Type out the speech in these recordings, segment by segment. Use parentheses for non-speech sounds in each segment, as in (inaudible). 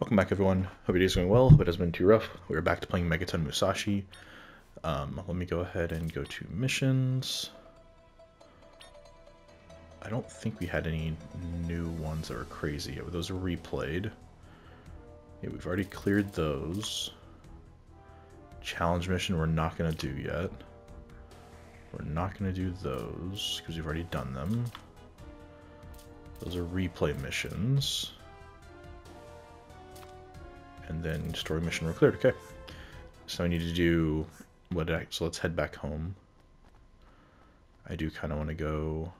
Welcome back everyone. Hope your day's going well. Hope it hasn't been too rough. We're back to playing Megaton Musashi. Um, let me go ahead and go to missions. I don't think we had any new ones that were crazy. Those are replayed. Yeah, we've already cleared those. Challenge mission we're not going to do yet. We're not going to do those because we've already done them. Those are replay missions And then story mission we're cleared. Okay. So I need to do what did I so let's head back home. I do kind of want to go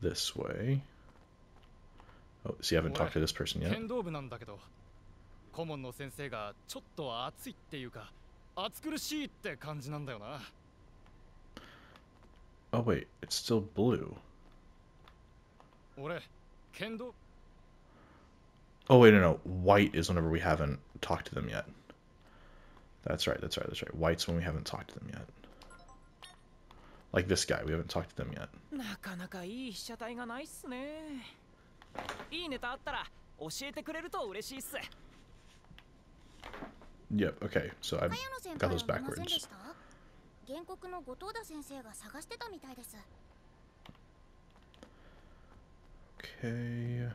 this way. Oh, see, I haven't talked to this person yet. 剣道部なんだけど顧問の先生がちょっと暑いっていうか暑苦しいって感じなんだよな Oh wait, it's still blue. 俺剣道 Oh wait, no, no. White is whenever we haven't talked to them yet. That's right, that's right, that's right. White's when we haven't talked to them yet. Like this guy, we haven't talked to them yet. なかなかいい被写体がないっすねいいネタあったら教えてくれると嬉しいっす Yep, okay, so I've 茅野先 got 輩 those は見ませんで backwards. した原告の後藤田先生が探してたみたいです Okay.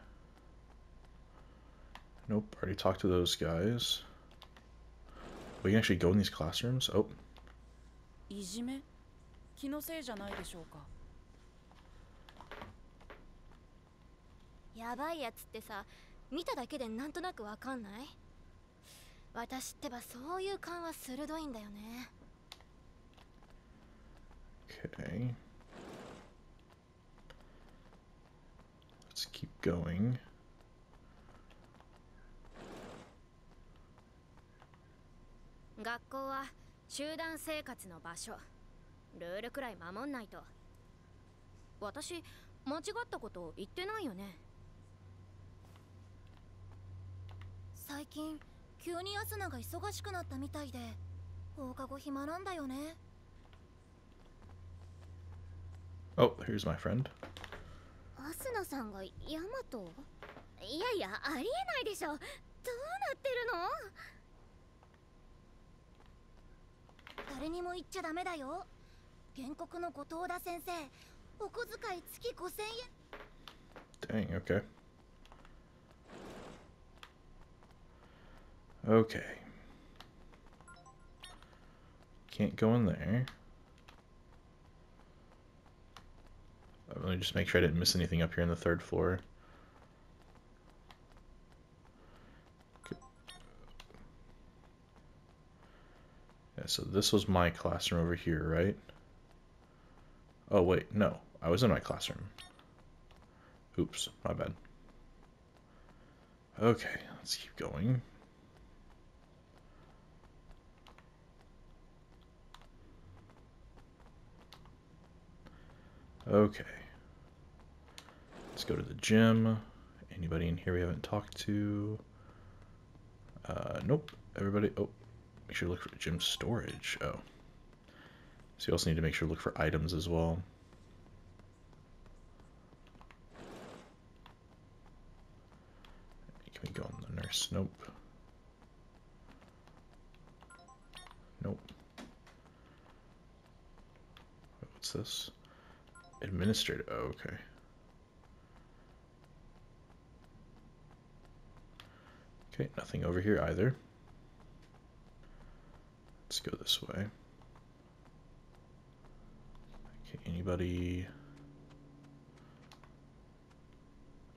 Nope, already talked to those guys. We can actually go in these classrooms? Oh, いじめ気のせいじゃないでしょうかやばいやつってさ見ただけでなんとなくわかんない私ってばそういう感は鋭いんだよね okay. Let's keep going. 学校は集団生活の場所。ルールくらい守んないと。私間違ったこと言ってないよね。最近急にアスナが忙しくなったみたいで放課後暇なんだよね。Oh, here's my friend. アスナさんがヤマト？いやいやありえないでしょ。どうなってるの？誰にも言っちゃダメだよ原告の後藤田先生お小遣い月5000円 Dang, okay. Okay. Can't go in there. Let me just make sure I didn't miss anything up here on the third floor. Yeah, so this was my classroom over here, right? Oh, wait, no. I was in my classroom. Oops, my bad. Okay, let's keep going. Okay. Let's go to the gym. Anybody in here we haven't talked to? Uh, nope. Everybody. Oh, make sure to look for gym storage. Oh. So you also need to make sure to look for items as well. Can we go on the nurse? Nope. Nope. What's this? Administrator. Oh, okay. Okay, nothing over here either. Let's go this way. Okay, anybody...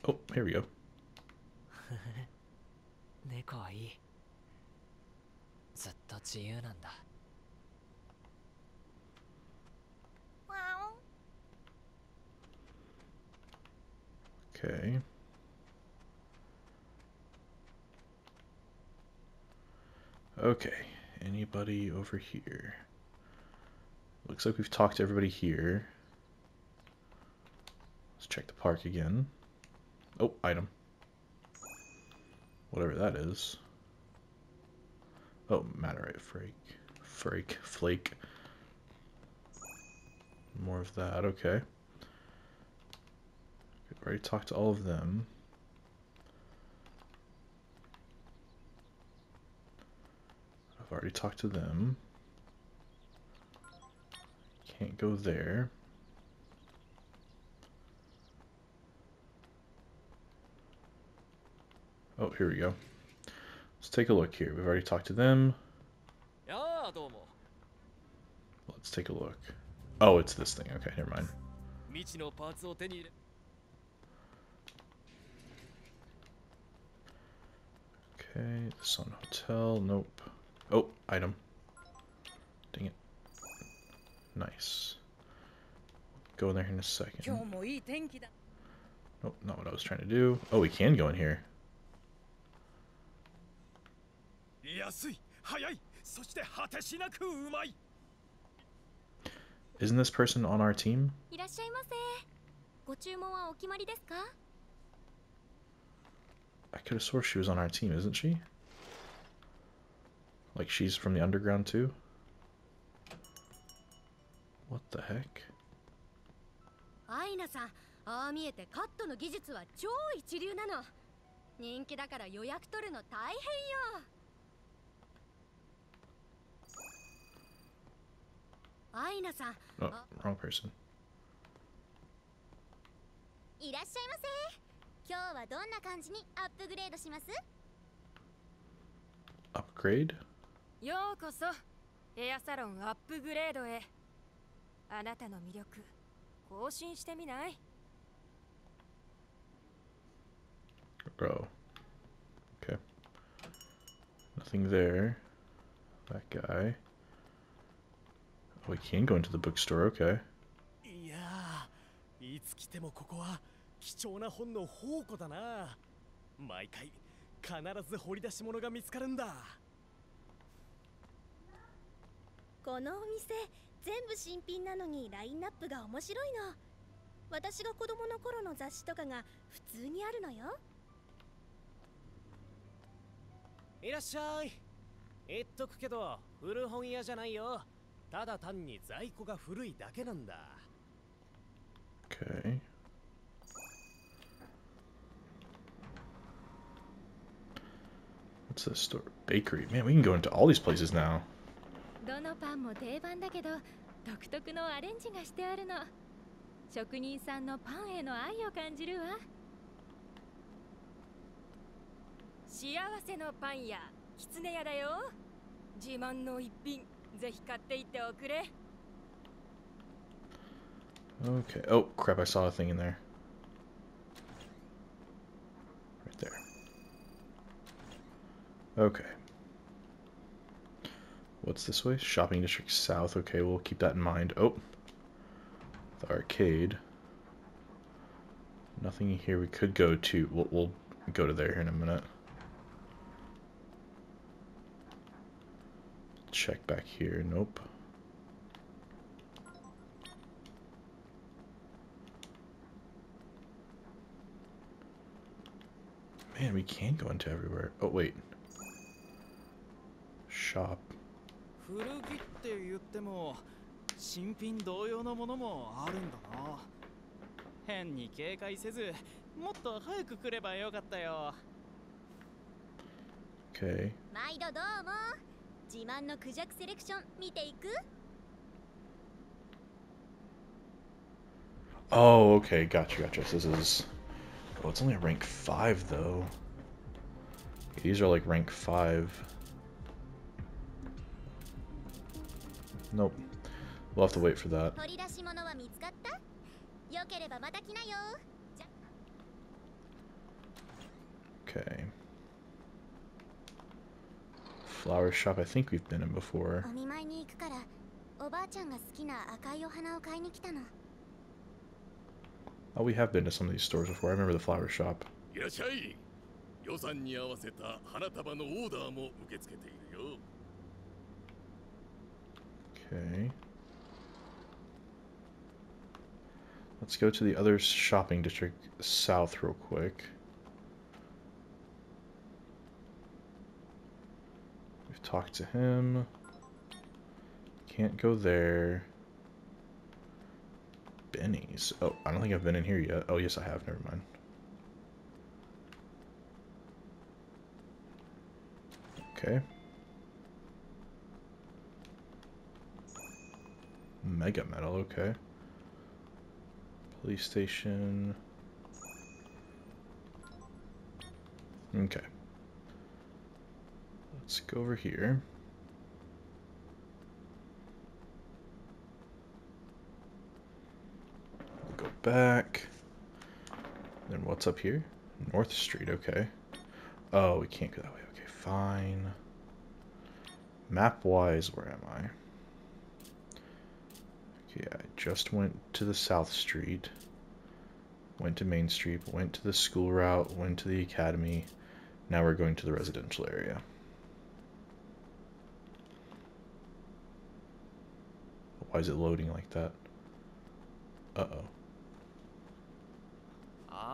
Oh, here we go. (laughs) Okay. Okay anybody over here? Looks like we've talked to everybody here. Let's check the park again. Oh, item. Whatever that is. Oh, Matterite Flake. Flake. Flake. More of that, okay. Already talked to all of them. I've already talked to them. Can't go there. Oh, here we go. Let's take a look here. We've already talked to them. Let's take a look. Oh, it's this thing. Okay, never mind. Okay, Sun Hotel. Nope. Oh, item. Dang it. Nice. Go in there in a second. Nope, not what I was trying to do. Oh, we can go in here. Isn't this person on our team? I could have swore she was on our team, isn't she? Like she's from the underground too? What the heck? アイナさんああ見えてカットの技術は超一流なの人気だから予約取るの大変よアイナさん Oh, wrong person. いらっしゃいませ今日はどんな感じにアップグレードします Upgrade? ようこそエアサロンアップグレードへあなたの魅力更新してみない？Oh. Okay. Nothing there. That guy. Oh, we can go into the bookstore, okay. いやーいつ来てもここは貴重な本の宝庫だな毎回必ず掘り出し物が見つかるんだこのお店全部新品なのにラインナップが面白いの私が子供の頃の雑誌とかが普通にあるのよいらっしゃい言っとくけど古本屋じゃないよただ単に在庫が古いだけなんだ Okay. What's this store? Bakery. Man, we can go into all these places now. どのパンも定番だけど独特のアレンジがしてあるの職人さんのパンへの愛を感じるわ幸せのパン屋キツネ屋だよ自慢の一品ぜひ買っていっておくれ Okay. Oh, crap, I saw a thing in there. Right there. Okay. What's this way? Shopping District South. Okay, we'll keep that in mind. Oh. The arcade. Nothing here we could go to. We'll, we'll go to there here in a minute. Check back here. Nope. Man, we can go into everywhere. Oh, wait. Shop. 古着って言っても新品同様のものもあるんだな変に警戒せずもっと早く来ればよかったよ OK 毎度どうも自慢のクジャクセレクション見ていく？Oh, okay, gotcha, gotcha. This is. Oh, it's only rank 5, though. These are like rank 5. Nope. We'll have to wait for that. 掘り出し物は見つかったよければまた来なよじゃ Okay. Flower shop, I think we've been in before. お見舞いに行くからおばあちゃんが好きな赤いお花を買いに来たの Oh, we have been to some of these stores before. I remember the flower shop. いらっしゃい予算に合わせた花束のオーダーも受け付けているよ Okay. Let's go to the other shopping district south real quick. We've talked to him. Can't go there. Benny's. Oh, I don't think I've been in here yet. Oh, yes, I have. Never mind. Okay. Mega metal, okay. Police station. Okay. Let's go over here. Go back. Then what's up here? North Street, okay. Oh, we can't go that way. Okay, fine. Map-wise, where am I? Okay, I just went to the South Street. Went to Main Street, went to the school route, went to the academy. Now we're going to the residential area. Why is it loading like that? Uh-oh.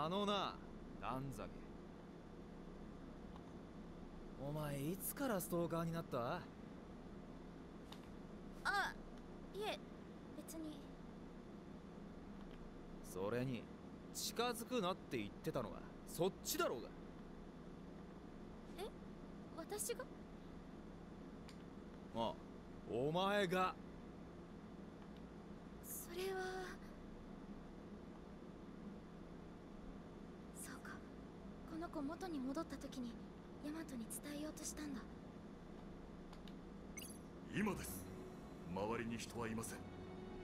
あのなガンザゲお前いつからストーカーになったあいえ 別に。それに近づくなって言ってたのはそっちだろうが。私が？ああお前が。それはそうか。この子元に戻った時にヤマトに伝えようとしたんだ。今です。周りに人はいません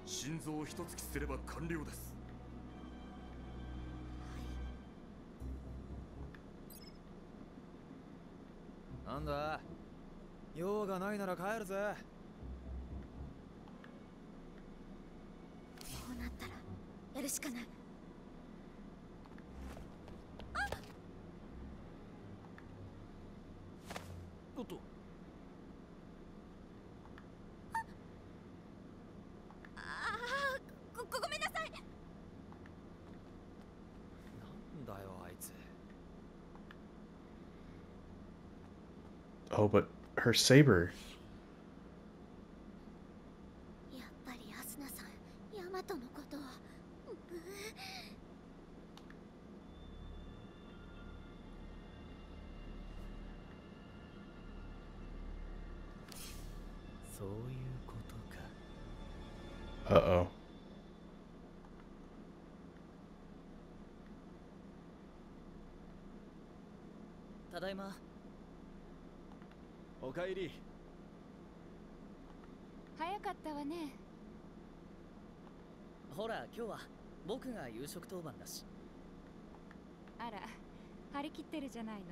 心臓を一突きすれば完了です。なんだ？用がないなら帰るぜ。こうなったらやるしかない Oh, but her saber. おかえり。早かったわね。ほら今日は僕が夕食当番だし。あら張り切ってるじゃないの。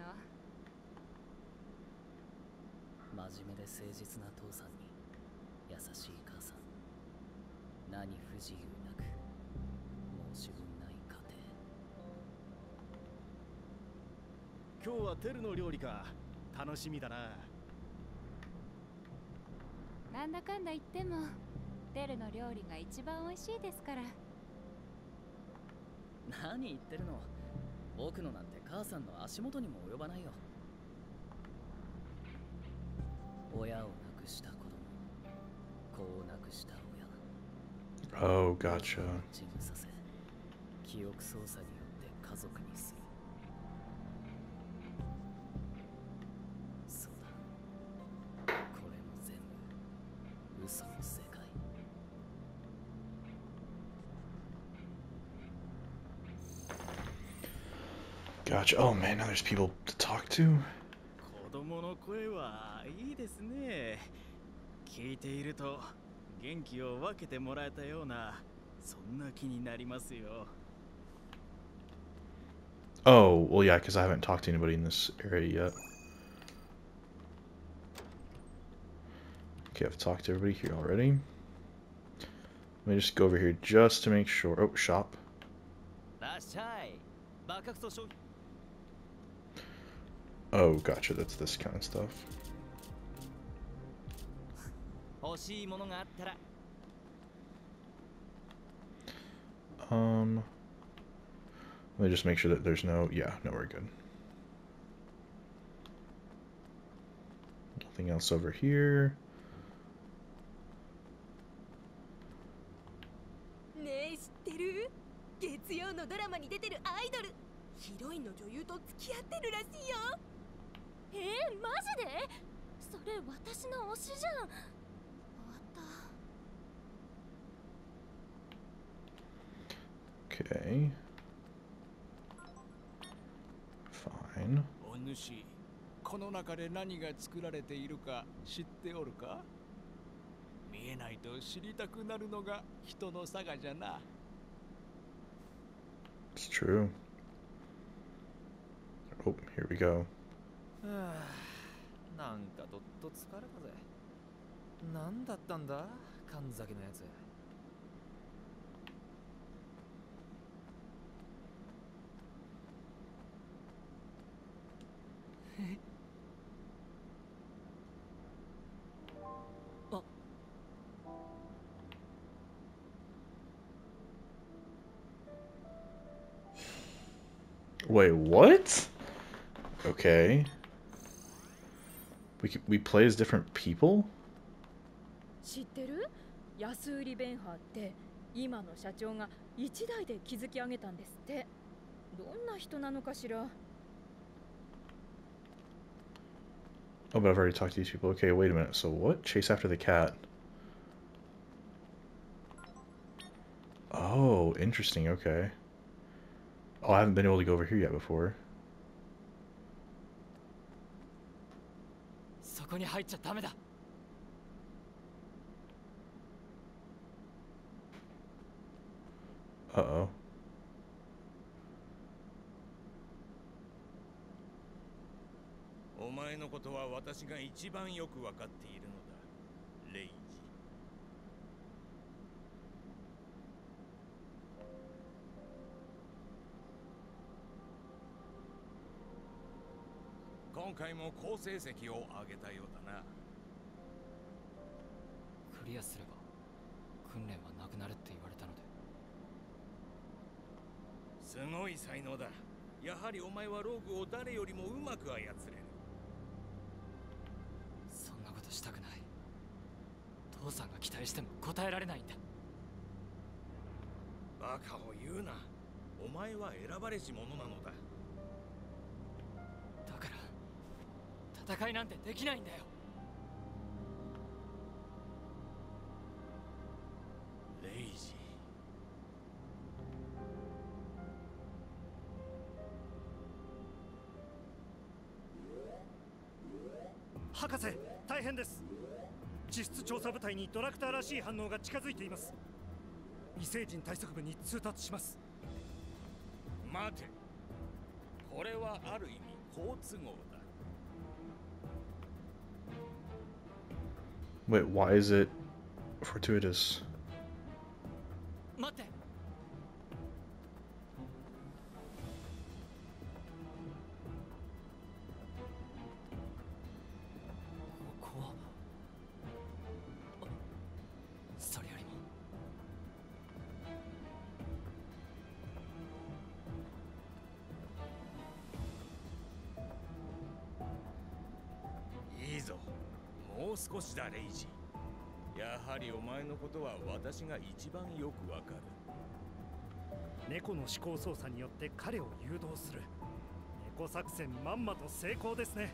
真面目で誠実な父さんに優しい母さん。何不自由なく申し分ない家庭。今日はテルの料理か。楽しみだななんだかんだ言ってもテルの料理が一番美味しいですから。何言ってるの？僕のなんて母さんの足元にも及ばないよ。親を亡くした子供。子を亡くした親。Oh, gotcha. 記憶操作によって家族にす Gotcha. Oh man, now there's people to talk to. 子供の声はいいですね聞いていると元気を分けてもらえたようなそんな気になりますよ Oh, well, yeah, because I haven't talked to anybody in this area yet. Okay, I've talked to everybody here already. Let me just go over here just to make sure. Oh, shop. Oh, gotcha. That's this kind of stuff. 欲しいものがあったら Um, let me just make sure that there's no. Yeah, no, we're good. Nothing else over here. ねえ知ってる月曜のドラマに出てるアイドルヒロインの女優と付き合ってるらしいよえー、マジでそれ私の推しじゃん終わった Okay. Fine. お主この中で何が作られているか知っておるか見えないと知りたくなるのが人の差がじゃな It's true. Oh, here we go. はあなんかどっと疲れたぜ。何だったんだ？神崎のやつ。Wait, what? Okay. We c- we play as different people? 知ってる安売りベンハーって今の社長が一代で築き上げたんですってどんな人なのかしら Oh, but I've already talked to these people. Okay, wait a minute. So what? Chase after the cat. Oh, interesting. Okay. Oh, I haven't been able to go over here yet before. そこに入っちゃダメだ Uh-oh. お前のことは私が一番よくわかっているのだレイジ今回も好成績を上げたようだな。クリアすれば訓練はなくなるって言われたので。すごい才能だ。やはりお前はローグを誰よりもうまく操れる。そんなことしたくない。父さんが期待しても答えられないんだ。バカを言うな。お前は選ばれし者なのだ戦いなんてできないんだよ。レイジ。博士大変です。地質調査部隊にドラクターらしい反応が近づいています。異星人対策部に通達します。待て。これはある意味好都合だ Wait, why is it fortuitous? 待って う少しだレイジ。やはりお前のことは私が一番よくわかる。猫の思考操作によって彼を誘導する。猫作戦まんまと成功ですね。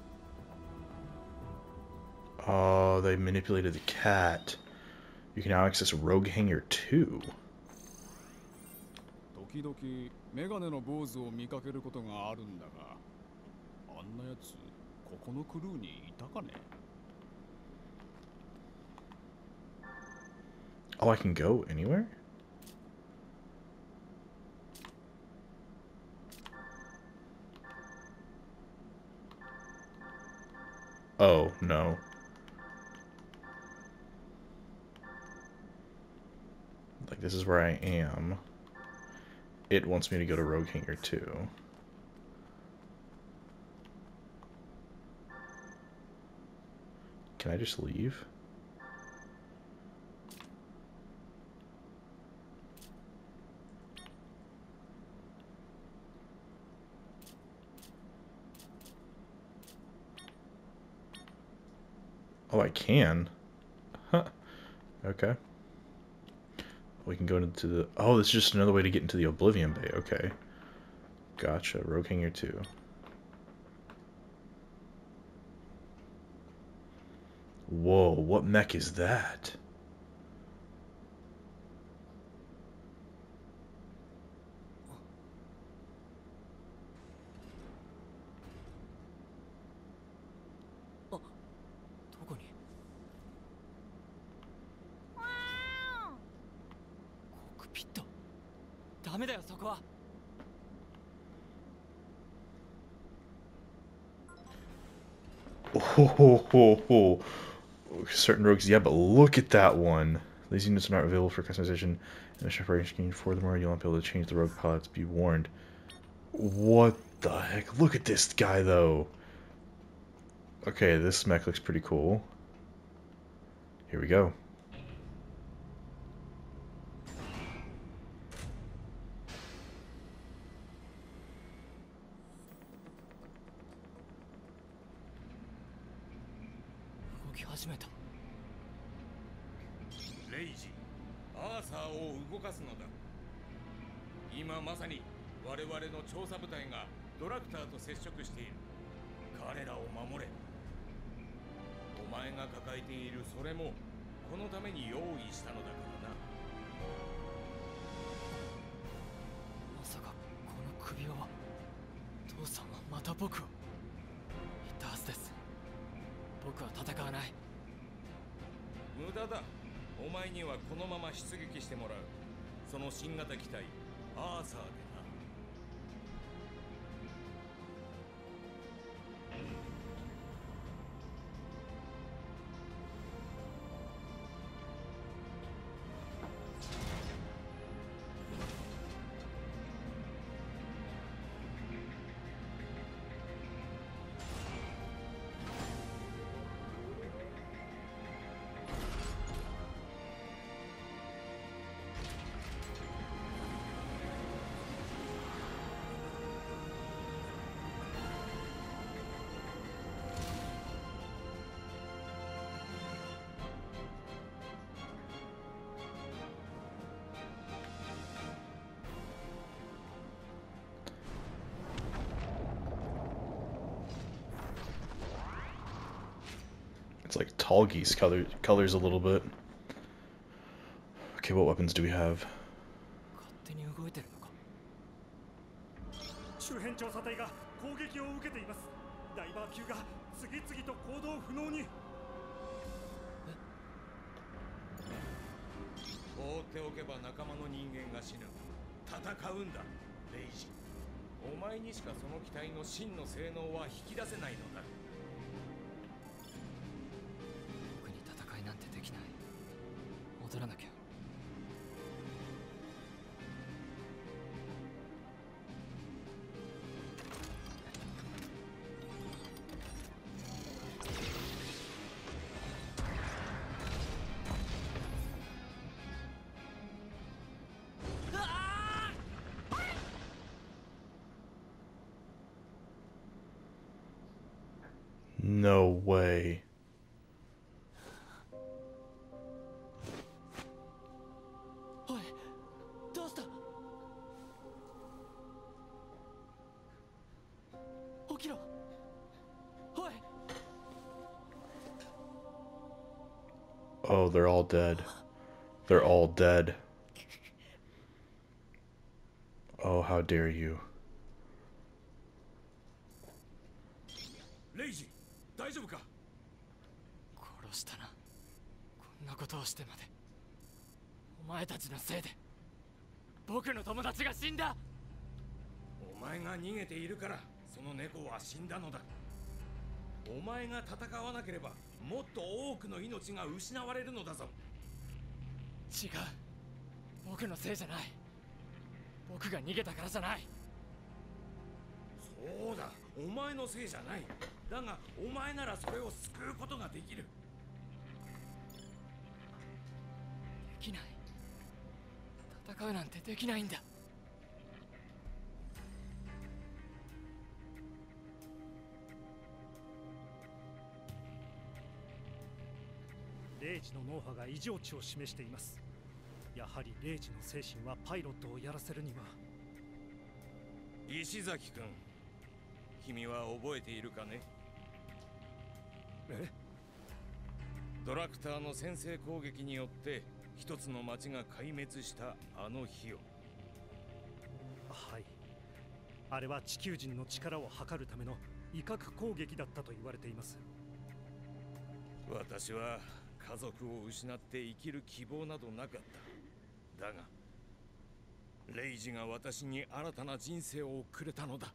Oh, they manipulated the cat. You can now access Rogue Hanger 2. 時々メガネの坊主を見かけることがあるんだがあんなやつここのクルーにいたかね？Oh, I can go anywhere? Oh, no. Like, this is where I am. It wants me to go to Rogue Hangar 2. Can I just leave? Can. Huh. Okay. We can go into the... Oh, this is just another way to get into the Oblivion Bay. Okay. Gotcha. Rogue Hangar 2. Whoa, what mech is that? ダメだよそこは Oh, ho, (laughs) ho, ho. certain rogues, yeah, but look at that one. These units are not available for customization in the separation scheme. For the more you'll not be able to change the rogue pilots. Be warned. What the heck? Look at this guy though. Okay, this mech looks pretty cool. Here we go. 出撃してもらう。その新型機体アーサー It's like tall geese color, colors a little bit. Okay, what weapons do we have? お前にしかその機体の真の性能は引き出せないのだ。way. Oh, they're all dead. They're all dead. Oh, how dare you. 大丈夫か？殺したな。こんなことをしてまで。お前たちのせいで。僕の友達が死んだ。お前が逃げているからその猫は死んだのだ。お前が戦わなければもっと多くの命が失われるのだぞ。違う。僕のせいじゃない。僕が逃げたからじゃない。そうだ。お前のせいじゃないだがお前ならそれを救うことができる。できない。戦うなんてできないんだ。レイジの脳波が異常値を示しています。やはりレイジの精神はパイロットをやらせるには。石崎君君は覚えているかね？えドラクターの先制攻撃によって一つの町が壊滅したあの日を。はい。あれは地球人の力を測るための威嚇攻撃だったと言われています。私は家族を失って生きる希望などなかった。だがレイジが私に新たな人生をくれたのだ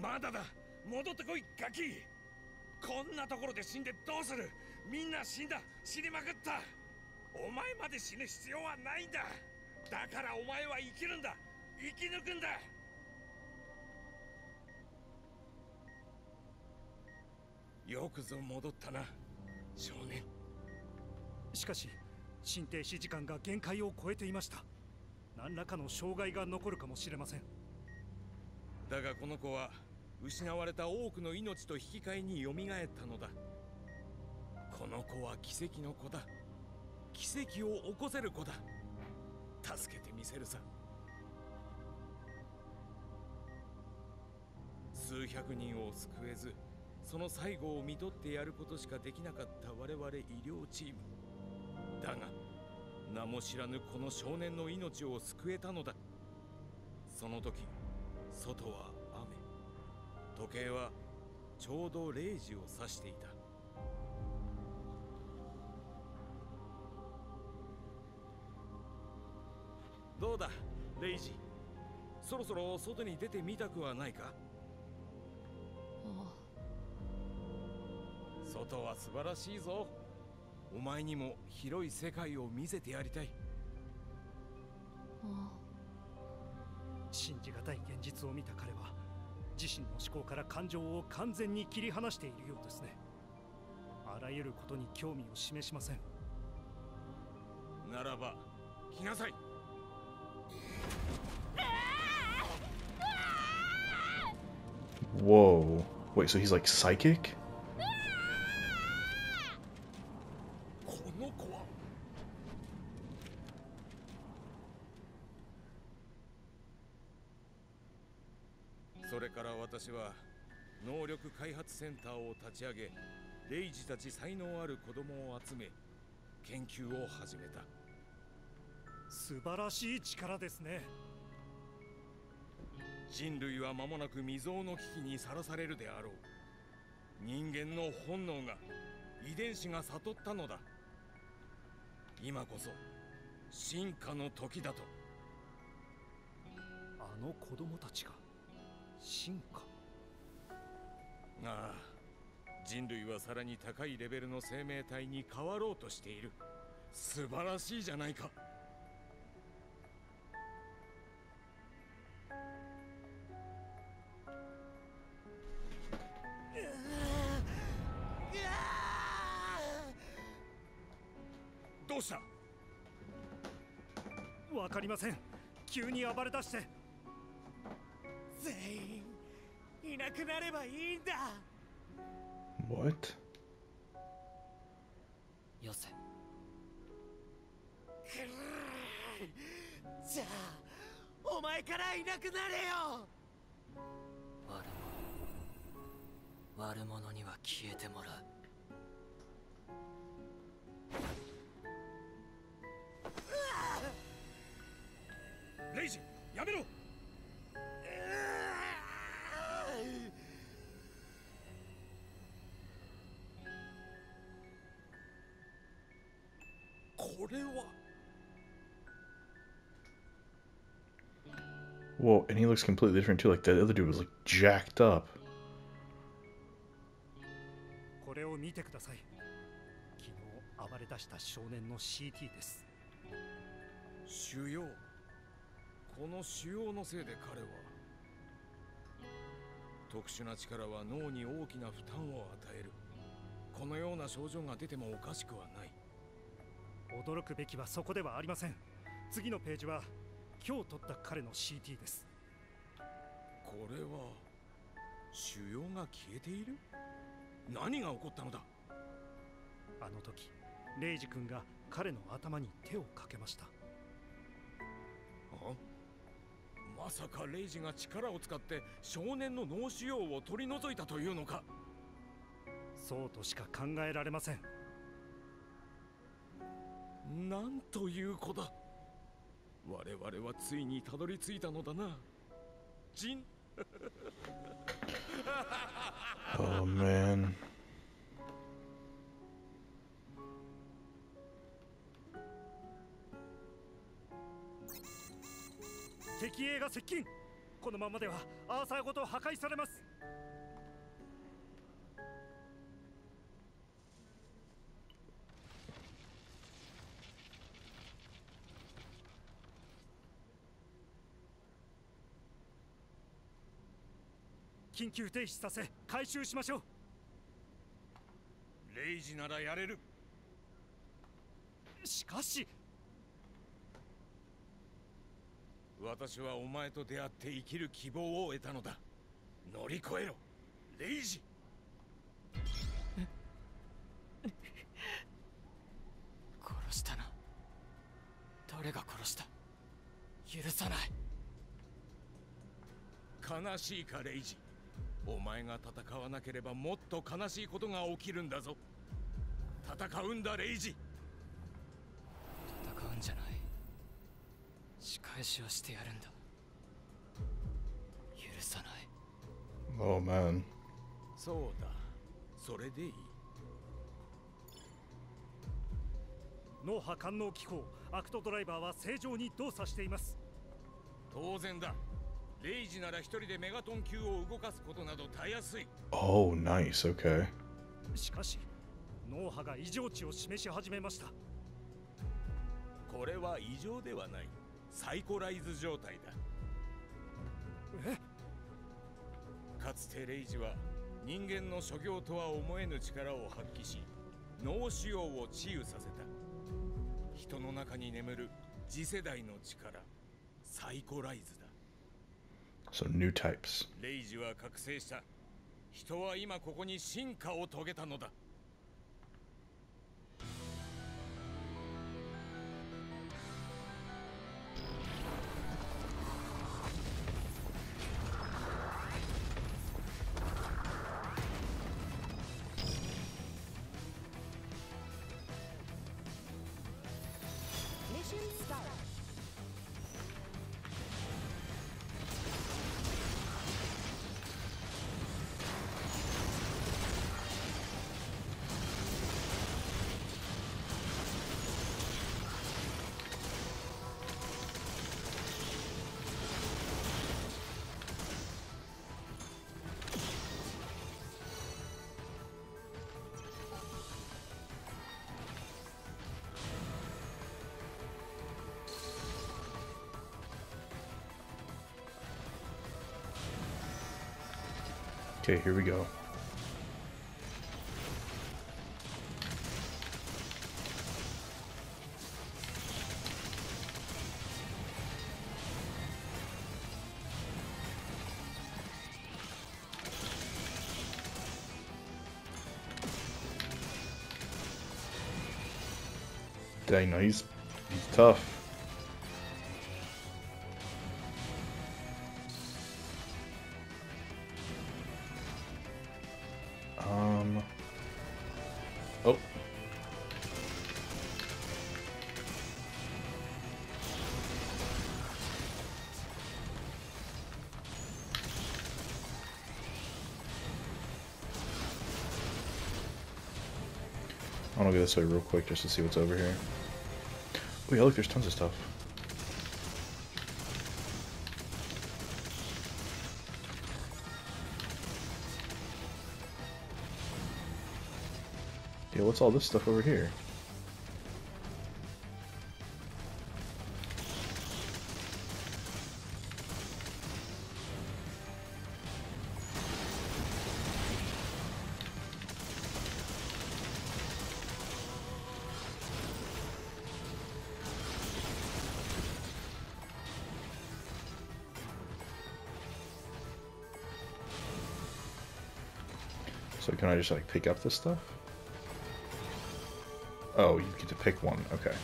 まだだ。戻ってこいガキ。こんなところで死んでどうする。みんな死んだ。死にまくった。お前まで死ぬ必要はないんだ。だからお前は生きるんだ。生き抜くんだ。よくぞ戻ったな少年。しかし心停止時間が限界を超えていました。何らかの障害が残るかもしれません。だがこの子は失われた多くの命と引き換えに蘇ったのだ。この子は奇跡の子だ。奇跡を起こせる子だ。助けてみせるさ。数百人を救えずその最後を見とってやることしかできなかった我々医療チーム。だが名も知らぬこの少年の命を救えたのだ。その時外は時計はちょうど0時を指していた。どうだレイジ？そろそろ外に出てみたくはないか？外は素晴らしいぞ。お前にも広い世界を見せてやりたい。信じがたい現実を見た彼は自身の思考から感情を完全に切り離しているようですねあらゆることに興味を示しませんならば来なさい Whoa. Wait, so he's like psychic? センターを立ち上げレイジたち才能ある子供を集め研究を始めた。素晴らしい力ですね。人類は間もなく未曾有の危機にさらされるであろう。人間の本能が遺伝子が悟ったのだ。今こそ進化の時だと。あの子供たちが進化？ああ人類はさらに高いレベルの生命体に変わろうとしている。素晴らしいじゃないか。どうした？わかりません。急に暴れ出して。全員いなくなればいいんだ。What? よせ。じゃあお前からいなくなれよ。悪者悪者には消えてもらう。レイジやめろそれは。Whoa, and he looks completely different too. Like, that other dude was like jacked up. これを見てください。昨日暴れ出した少年の CT です。主要この主要のせいで彼は特殊な力は脳に大きな負担を与える。このような症状が出てもおかしくはない。驚くべきはそこではありません。次のページは今日撮った彼の CT です。これは腫瘍が消えている？何が起こったのだ？あの時レイジ君が彼の頭に手をかけました。あ？まさかレイジが力を使って少年の脳腫瘍を取り除いたというのか？そうとしか考えられませんなんという子だ。我々はついにたどり着いたのだな。ジン。Oh man. 敵兵が接近このままではアーサーごと破壊されます。緊急停止させ回収しましょう。レイジならやれる。しかし。私はお前と出会って生きる希望を得たのだ。乗り越えろ。レイジ。(laughs) 殺したな。誰が殺した？許さない。悲しいかレイジお前が戦わなければもっと悲しいことが起きるんだぞ。戦うんだレイジ。戦うんじゃない。仕返しをしてやるんだ。許さない。Oh man. そうだ。それでいい。脳波感応機構アクトドライバーは正常に動作しています。当然だレイジなら一人でメガトン級を動かすことなどたやすい。Oh, nice. Okay. しかし脳波が異常値を示し始めました。これは異常ではない。サイコライズ状態だ。え？かつてレイジは人間の所業とは思えぬ力を発揮し脳腫瘍を治癒させた。人の中に眠る次世代の力。サイコライズだ So new types. レイジは覚醒した人は今ここに進化を遂げたのだ Okay, here we go. Dang, no, he's he's tough. This way real quick just to see what's over here. Oh yeah, look, there's tons of stuff. Yeah, what's all this stuff over here? Just like pick up this stuff? Oh, you get to pick one. Okay.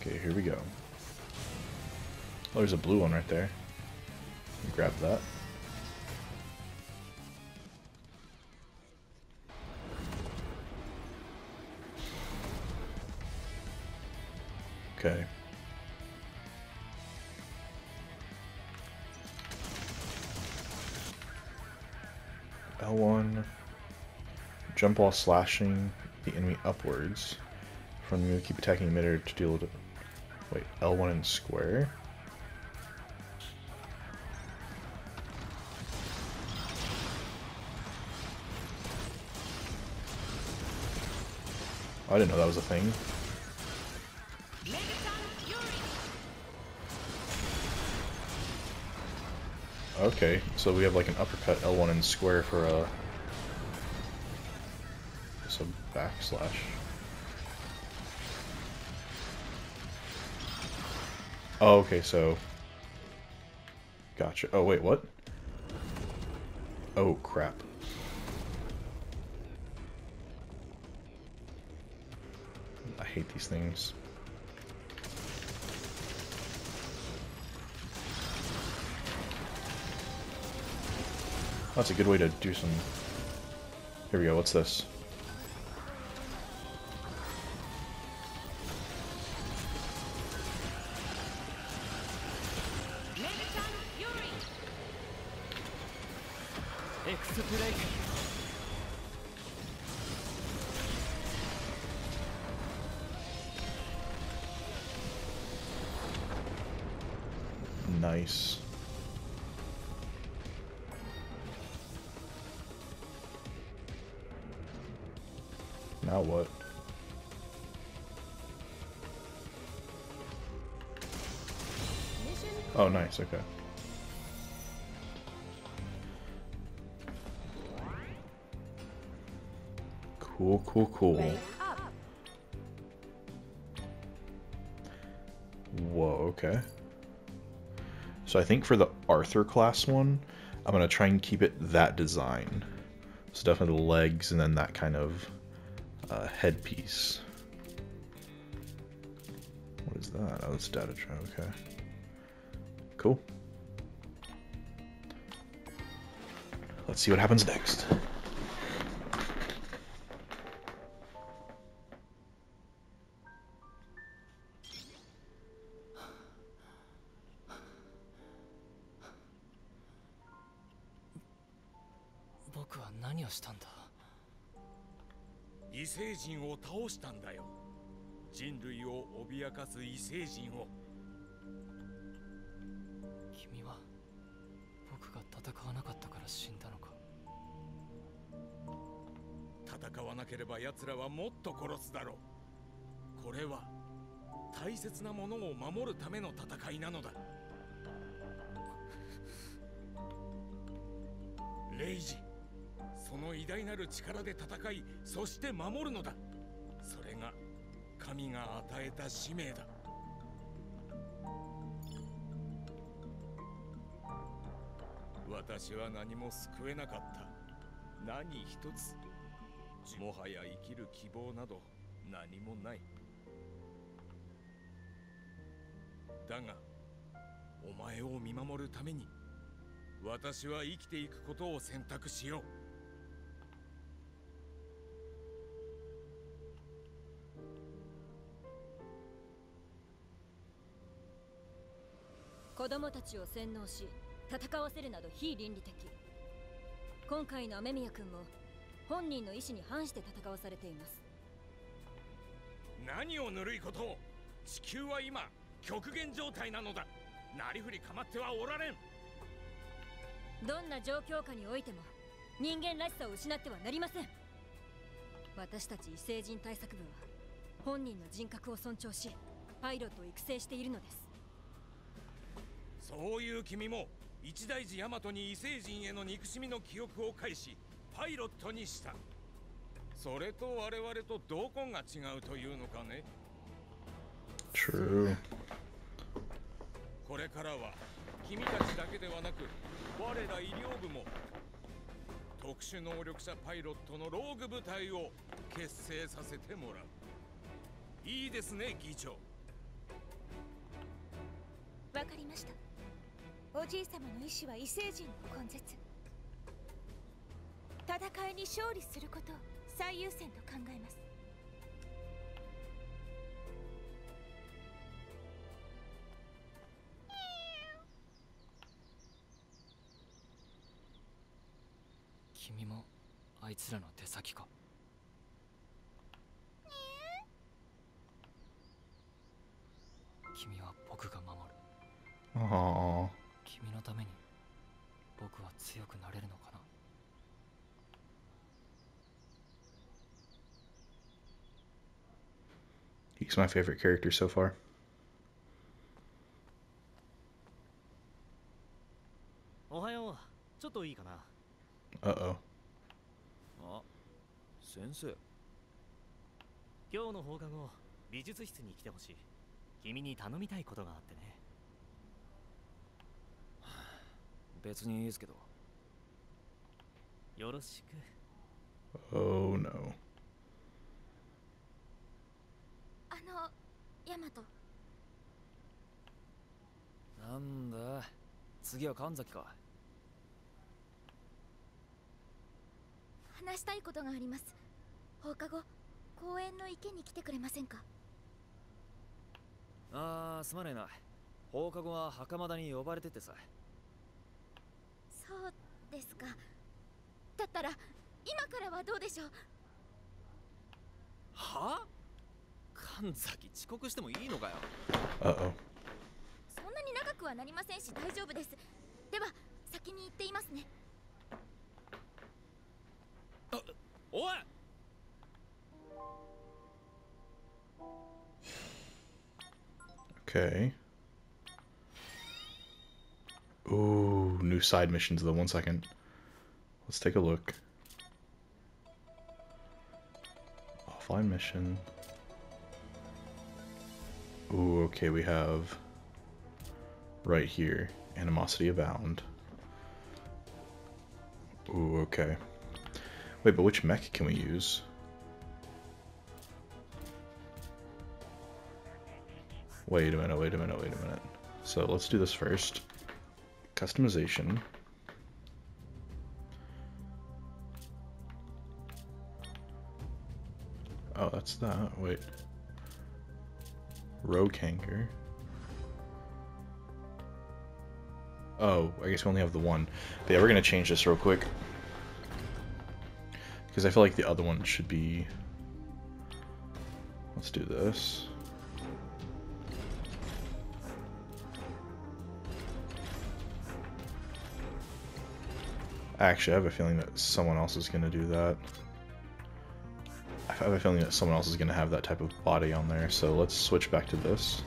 Okay, here we go. Oh, there's a blue one right there. Grab that. Okay. L1. Jump while slashing the enemy upwards. From the keep attacking midair to deal with. Wait, L1 and square. Oh, I didn't know that was a thing. Okay, so we have like an uppercut L1 and square for a... It's a backslash. Oh, okay, so... Gotcha. Oh, wait, what? Oh, crap. I hate these things. That's a good way to do some... Here we go, what's this? Now what? Oh, nice, okay. Cool, cool, cool. Whoa, okay. So I think for the Arthur class one, I'm going to try and keep it that design. So definitely the legs and then that kind of uh, headpiece. What is that? Oh, it's data tray. Okay. Cool. Let's see what happens next. 人を倒したんだよ。人類を脅かす異星人を。君は僕が戦わなかったから死んだのか。戦わなければ奴らはもっと殺すだろう。これは大切なものを守るための戦いなのだ。(laughs) レイジその偉大なる力で戦いそして守るのだ。それが神が与えた使命だ。私は何も救えなかった。何一つ。もはや生きる希望など何もない。だがお前を見守るために私は生きていくことを選択しよう。子供たちを洗脳し戦わせるなど非倫理的。今回の雨宮君も本人の意思に反して戦わされています。何をぬるいこと。を地球は今極限状態なのだ。なりふり構ってはおられん。どんな状況下においても人間らしさを失ってはなりません。私たち異星人対策部は本人の人格を尊重しパイロットを育成しているのですそういう君も一大寺ヤマトに異星人への憎しみの記憶を返しパイロットにした。それと我々とどこが違うというのかね？True. これからは君たちだけではなく我ら医療部も特殊能力者パイロットのローグ部隊を結成させてもらう。いいですね議長。わかりましたおじい様の意志は異星人の根絶。戦いに勝利することを最優先と考えます。君もあいつらの手先か。君は僕が守る。ああ。ために僕は強くなれるのかな？He's my favorite character so far. おはようちょっといいかな？Uh oh. あ先生。今日の放課後美術室に来てほしい。君に頼みたいことがあってね別にいいですけど。よろしく。Oh no. あのヤマト。なんだ。次は神崎か。話したいことがあります。放課後公園の池に来てくれませんか？あーすまねえな。放課後は袴田に呼ばれててさそうですか。だったら今からはどうでしょう？は？神崎遅刻してもいいのかよ。Uh oh. そんなに長くはなりませんし大丈夫です。では先に行っていますね。おい！Okay. Ooh, new side missions though. One second. Let's take a look. Offline mission. Ooh, okay, we have right here animosity abound. Ooh, okay. Wait, but which mech can we use? Wait a minute, wait a minute, wait a minute. So let's do this first. Customization. Oh, that's that. Wait. Rogue Hangar. Oh, I guess we only have the one. But yeah, we're gonna change this real quick. Because I feel like the other one should be... Let's do this. Actually, I have a feeling that someone else is going to do that. I have a feeling that someone else is going to have that type of body on there, so let's switch back to this.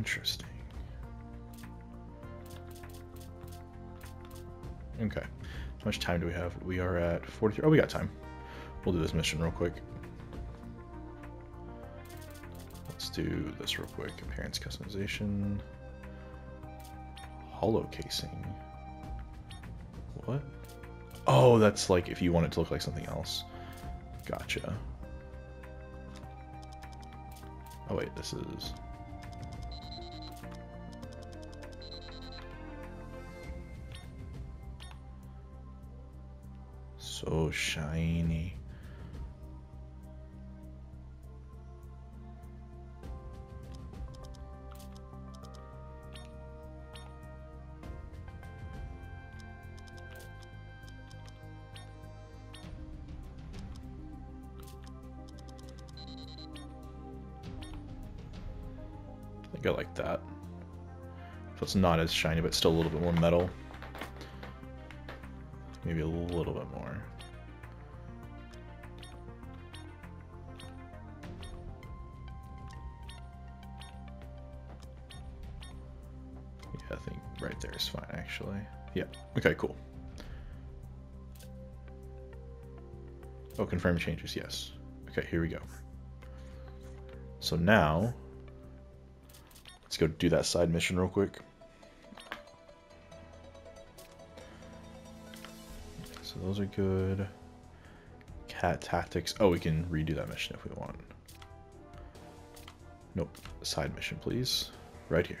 Interesting. Okay. How much time do we have? We are at 43. Oh, we got time. We'll do this mission real quick. Let's do this real quick. Appearance customization. Hollow casing. What? Oh, that's like if you want it to look like something else. Gotcha. Oh wait, this is... Shiny. I think I like that. So it's not as shiny, but still a little bit more metal. Maybe a little bit more. Okay, cool. Oh, confirm changes, yes. Okay, here we go. So now, let's go do that side mission real quick. So those are good. Cat tactics. Oh, we can redo that mission if we want. Nope. Side mission, please. Right here.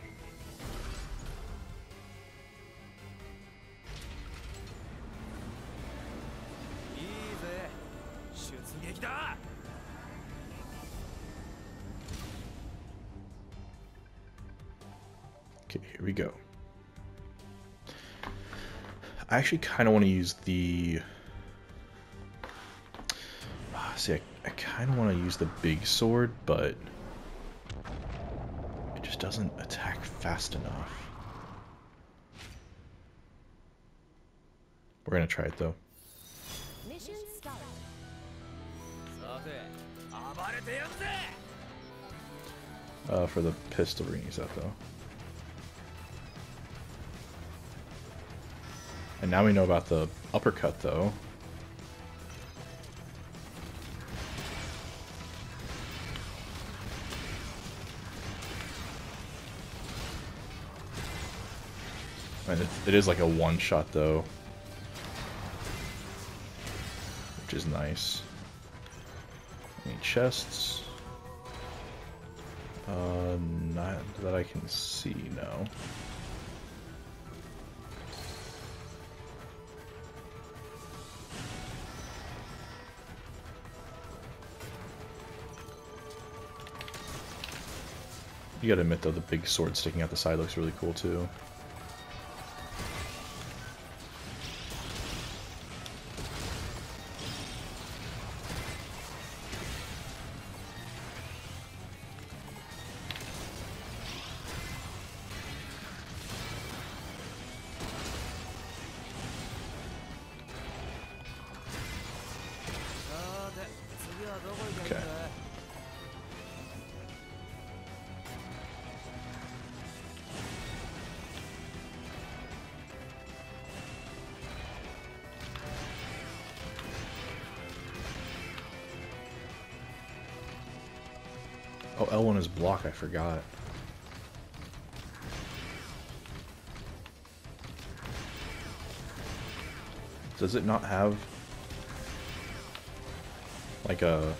Okay, here we go. I actually kind of want to use the... Uh, see, I, I kind of want to use the big sword, but... It just doesn't attack fast enough. We're going to try it, though. Uh, for the pistol, we're that, though. And now we know about the uppercut, though. And it, it is like a one shot, though. Which is nice. Any chests? Uh, not that I can see, no. You gotta admit though, the big sword sticking out the side looks really cool too. L1 is block, I forgot. Does it not have like a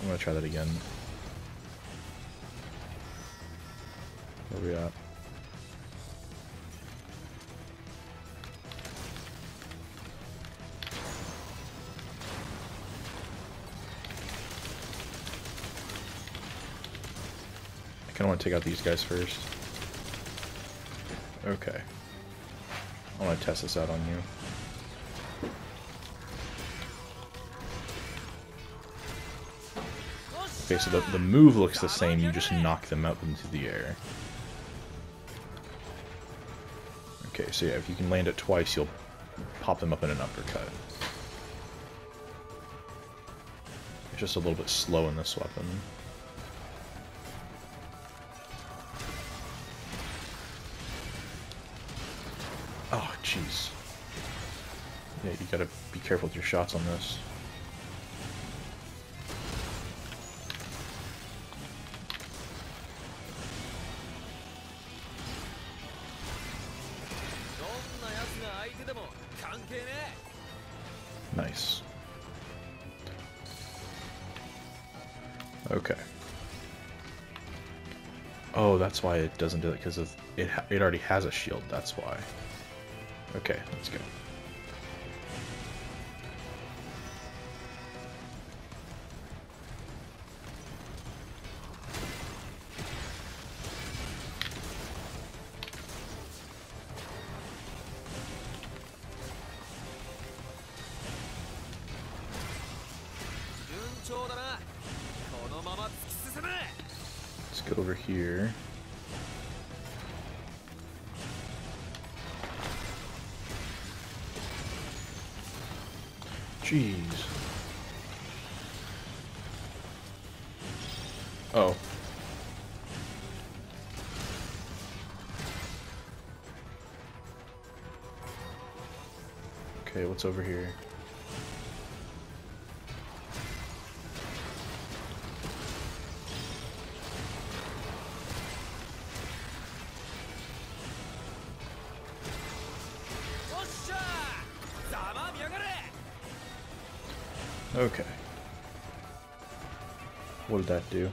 I'm gonna try that again. Wanna take out these guys first. Okay. I wanna test this out on you. Okay, so the, the move looks the same, you just knock them up into the air. Okay, so yeah, if you can land it twice, you'll pop them up in an uppercut. It's just a little bit slow in this weapon. Jeez. Yeah, you gotta be careful with your shots on this. Nice. Okay. Oh, that's why it doesn't do it because of it. It already has a shield. That's why. Okay, let's go. Okay, what's over here? Okay. What did that do?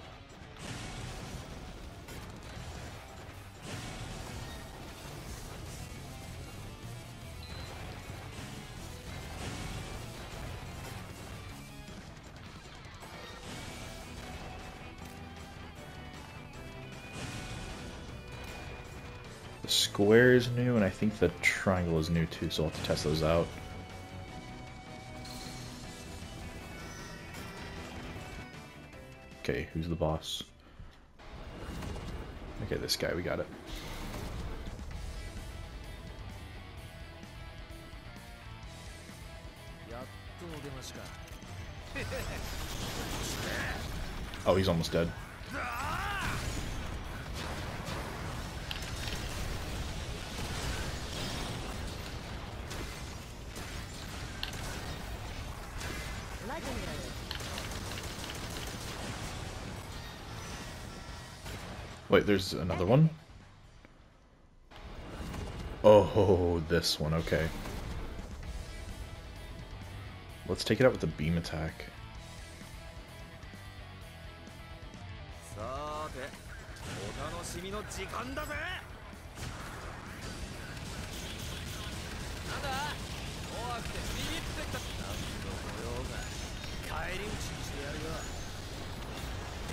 New, and I think the triangle is new too, so I'll have to test those out. Okay, who's the boss? Okay, this guy, we got it. Oh, he's almost dead. there's another one. Oh, this one, okay. Let's take it out with a beam attack.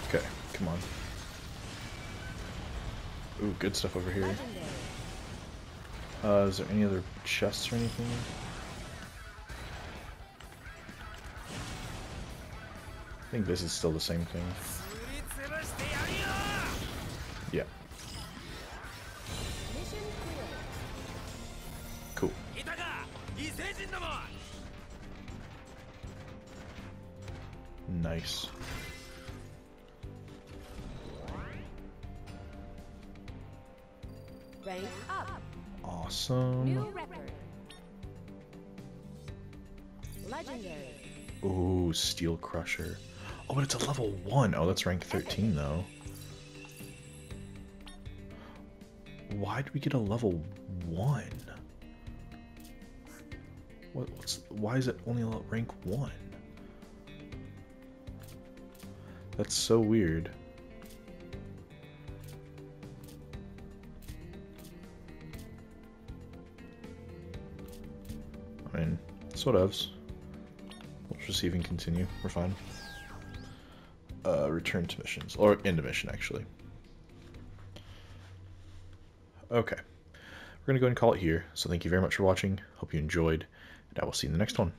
Okay, come on. Ooh, good stuff over here. Uh, is there any other chests or anything? I think this is still the same thing. Steel Crusher. Oh, but it's a level 1. Oh, that's rank 13, though. Why did we get a level 1? What, what's why is it only rank 1? That's so weird. I mean, sort We'll even continue. We're fine. Uh, return to missions. Or end mission, actually. Okay. We're going to go and call it here. So thank you very much for watching. Hope you enjoyed. And I will see you in the next one.